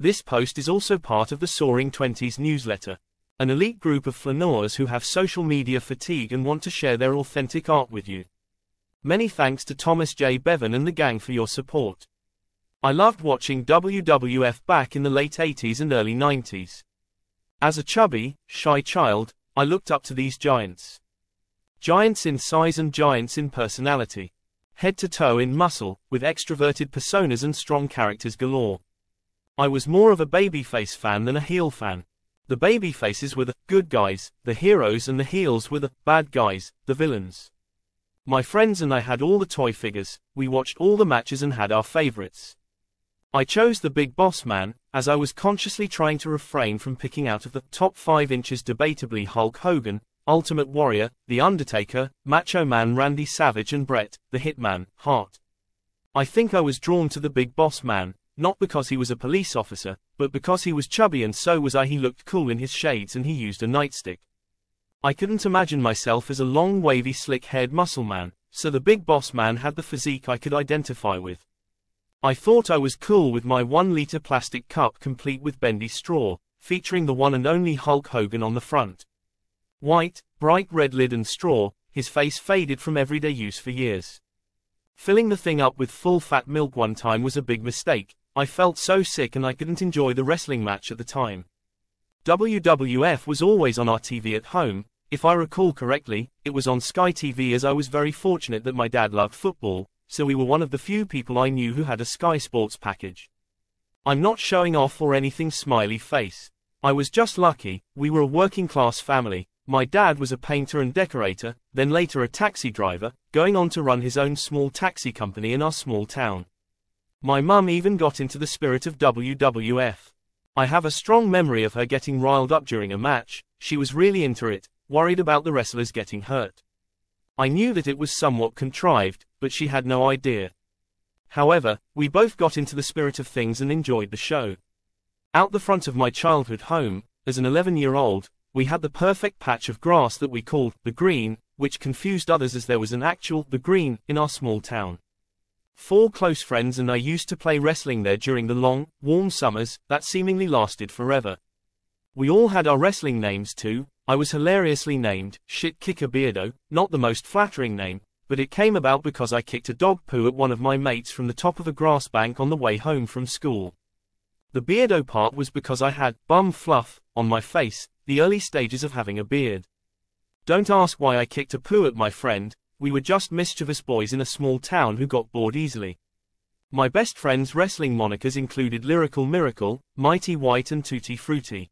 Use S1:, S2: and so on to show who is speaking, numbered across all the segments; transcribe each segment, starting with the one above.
S1: This post is also part of the Soaring Twenties newsletter, an elite group of flaneurs who have social media fatigue and want to share their authentic art with you. Many thanks to Thomas J. Bevan and the gang for your support. I loved watching WWF back in the late 80s and early 90s. As a chubby, shy child, I looked up to these giants. Giants in size and giants in personality. Head to toe in muscle, with extroverted personas and strong characters galore. I was more of a babyface fan than a heel fan. The babyfaces were the good guys, the heroes, and the heels were the bad guys, the villains. My friends and I had all the toy figures, we watched all the matches and had our favorites. I chose the Big Boss Man, as I was consciously trying to refrain from picking out of the top 5 inches debatably Hulk Hogan, Ultimate Warrior, The Undertaker, Macho Man Randy Savage and Bret, the Hitman, Hart. I think I was drawn to the Big Boss Man, not because he was a police officer, but because he was chubby and so was I he looked cool in his shades and he used a nightstick. I couldn't imagine myself as a long wavy slick-haired muscle man, so the big boss man had the physique I could identify with. I thought I was cool with my one-liter plastic cup complete with bendy straw, featuring the one and only Hulk Hogan on the front. White, bright red lid and straw, his face faded from everyday use for years. Filling the thing up with full-fat milk one time was a big mistake, I felt so sick and I couldn't enjoy the wrestling match at the time. WWF was always on our TV at home, if I recall correctly, it was on Sky TV as I was very fortunate that my dad loved football, so we were one of the few people I knew who had a Sky Sports package. I'm not showing off or anything smiley face. I was just lucky, we were a working class family, my dad was a painter and decorator, then later a taxi driver, going on to run his own small taxi company in our small town. My mum even got into the spirit of WWF. I have a strong memory of her getting riled up during a match, she was really into it, worried about the wrestlers getting hurt. I knew that it was somewhat contrived, but she had no idea. However, we both got into the spirit of things and enjoyed the show. Out the front of my childhood home, as an 11-year-old, we had the perfect patch of grass that we called the green, which confused others as there was an actual the green in our small town. Four close friends and I used to play wrestling there during the long, warm summers that seemingly lasted forever. We all had our wrestling names too. I was hilariously named Shit Kicker Beardo, not the most flattering name, but it came about because I kicked a dog poo at one of my mates from the top of a grass bank on the way home from school. The beardo part was because I had bum fluff on my face, the early stages of having a beard. Don't ask why I kicked a poo at my friend, we were just mischievous boys in a small town who got bored easily. My best friend's wrestling monikers included Lyrical Miracle, Mighty White and Tutti Frutti.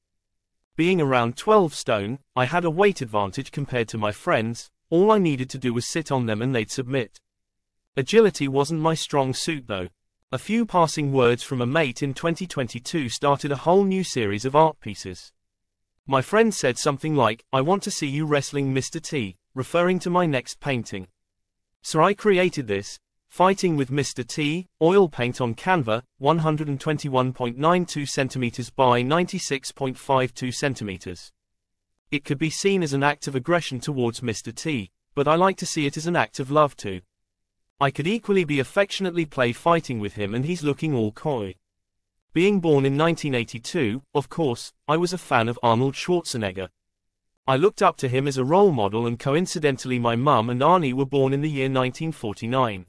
S1: Being around 12 stone, I had a weight advantage compared to my friends, all I needed to do was sit on them and they'd submit. Agility wasn't my strong suit though. A few passing words from a mate in 2022 started a whole new series of art pieces. My friend said something like, I want to see you wrestling Mr. T referring to my next painting. So I created this, Fighting with Mr. T, oil paint on Canva, 121.92 cm by 96.52 cm. It could be seen as an act of aggression towards Mr. T, but I like to see it as an act of love too. I could equally be affectionately play fighting with him and he's looking all coy. Being born in 1982, of course, I was a fan of Arnold Schwarzenegger. I looked up to him as a role model and coincidentally my mum and Arnie were born in the year 1949.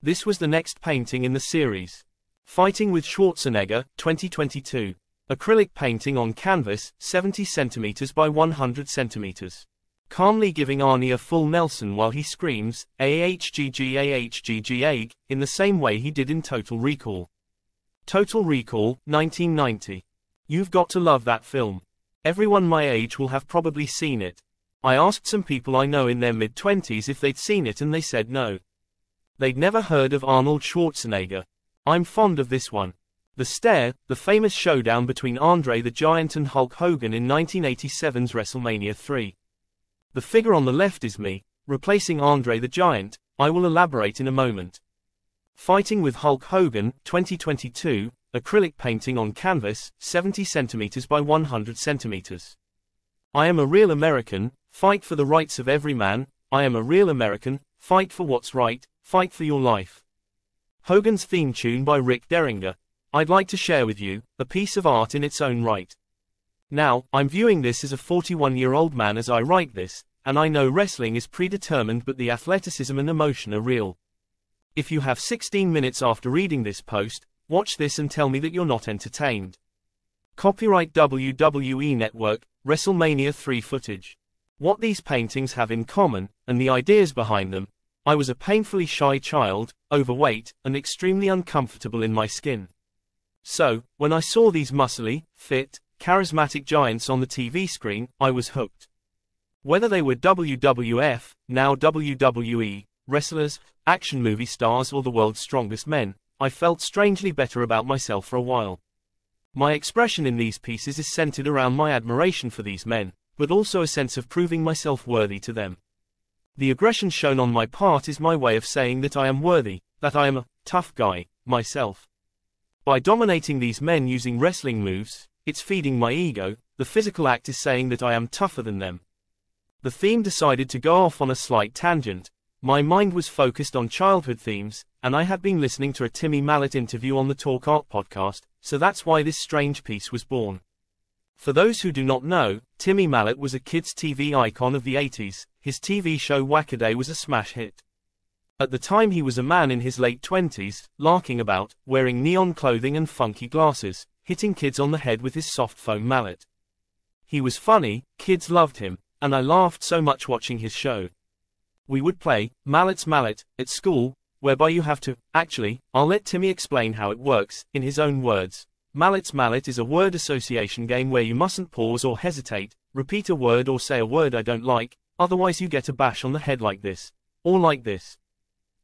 S1: This was the next painting in the series. Fighting with Schwarzenegger, 2022. Acrylic painting on canvas, 70 centimeters by 100 centimeters. Calmly giving Arnie a full Nelson while he screams, AHGG AHGG in the same way he did in Total Recall. Total Recall, 1990. You've got to love that film. Everyone my age will have probably seen it. I asked some people I know in their mid-twenties if they'd seen it and they said no. They'd never heard of Arnold Schwarzenegger. I'm fond of this one. The Stare, the famous showdown between Andre the Giant and Hulk Hogan in 1987's WrestleMania 3. The figure on the left is me, replacing Andre the Giant, I will elaborate in a moment. Fighting with Hulk Hogan, 2022, acrylic painting on canvas, 70 centimeters by 100 centimeters. I am a real American, fight for the rights of every man, I am a real American, fight for what's right, fight for your life. Hogan's theme tune by Rick Derringer. I'd like to share with you, a piece of art in its own right. Now, I'm viewing this as a 41 year old man as I write this, and I know wrestling is predetermined but the athleticism and emotion are real. If you have 16 minutes after reading this post, watch this and tell me that you're not entertained. Copyright WWE Network, WrestleMania 3 footage. What these paintings have in common, and the ideas behind them, I was a painfully shy child, overweight, and extremely uncomfortable in my skin. So, when I saw these muscly, fit, charismatic giants on the TV screen, I was hooked. Whether they were WWF, now WWE, wrestlers, action movie stars or the world's strongest men, I felt strangely better about myself for a while. My expression in these pieces is centered around my admiration for these men, but also a sense of proving myself worthy to them. The aggression shown on my part is my way of saying that I am worthy, that I am a tough guy, myself. By dominating these men using wrestling moves, it's feeding my ego, the physical act is saying that I am tougher than them. The theme decided to go off on a slight tangent. My mind was focused on childhood themes, and I had been listening to a Timmy Mallett interview on the Talk Art podcast, so that's why this strange piece was born. For those who do not know, Timmy Mallett was a kids' TV icon of the 80s, his TV show Wacaday was a smash hit. At the time he was a man in his late twenties, larking about, wearing neon clothing and funky glasses, hitting kids on the head with his soft foam mallet. He was funny, kids loved him, and I laughed so much watching his show. We would play, Mallett's Mallet, at school, whereby you have to, actually, I'll let Timmy explain how it works, in his own words. Mallett's Mallet is a word association game where you mustn't pause or hesitate, repeat a word or say a word I don't like, otherwise you get a bash on the head like this, or like this.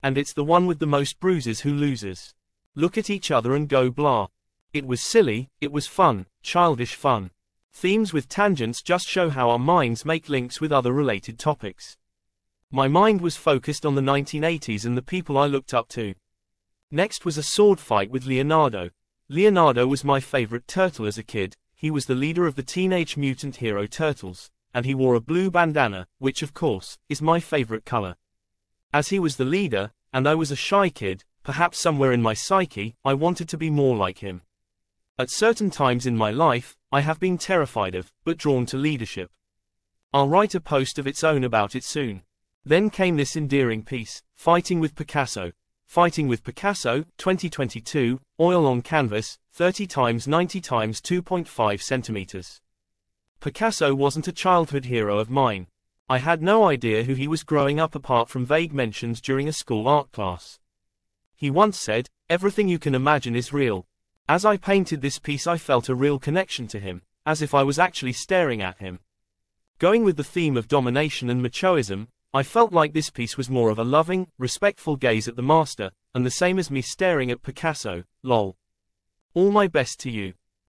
S1: And it's the one with the most bruises who loses. Look at each other and go blah. It was silly, it was fun, childish fun. Themes with tangents just show how our minds make links with other related topics. My mind was focused on the 1980s and the people I looked up to. Next was a sword fight with Leonardo. Leonardo was my favorite turtle as a kid, he was the leader of the Teenage Mutant Hero Turtles, and he wore a blue bandana, which of course, is my favorite color. As he was the leader, and I was a shy kid, perhaps somewhere in my psyche, I wanted to be more like him. At certain times in my life, I have been terrified of, but drawn to leadership. I'll write a post of its own about it soon. Then came this endearing piece, Fighting with Picasso. Fighting with Picasso, 2022, oil on canvas, 30 times 90 times 2.5 centimeters. Picasso wasn't a childhood hero of mine. I had no idea who he was growing up apart from vague mentions during a school art class. He once said, everything you can imagine is real. As I painted this piece I felt a real connection to him, as if I was actually staring at him. Going with the theme of domination and machoism, I felt like this piece was more of a loving, respectful gaze at the master, and the same as me staring at Picasso, lol. All my best to you.